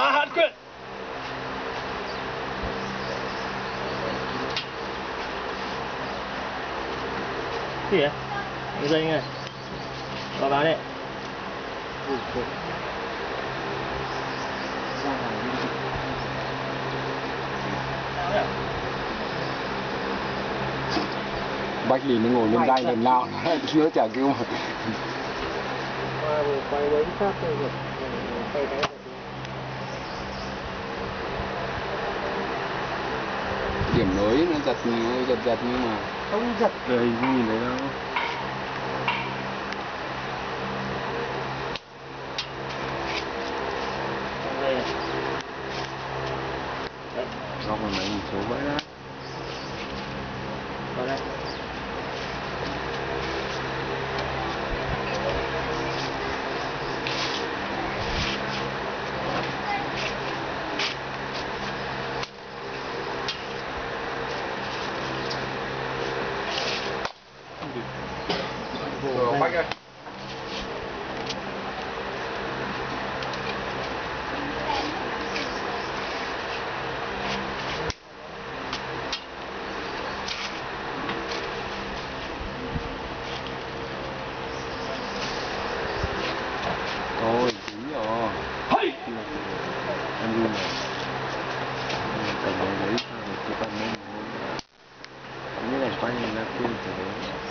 La hạn quyết Gì vậy? Cái dây này Báo báo đây Bách Lì nó ngồi lên dây lần nào nó chả kêu mà. Qua vừa quay với sát đây rồi. Quay cái điểm nối nó giật nó giật giật nhưng mà Không giật đây nhìn thấy đâu. Đây này Đấy, góc là mấy số vậy đó vào đây ngoài kìa Ôi, dính rồi. Ờ. Hey! Em luôn rồi. Cầm lấy sao được cái tay mới. Không biết là quay lên là tôi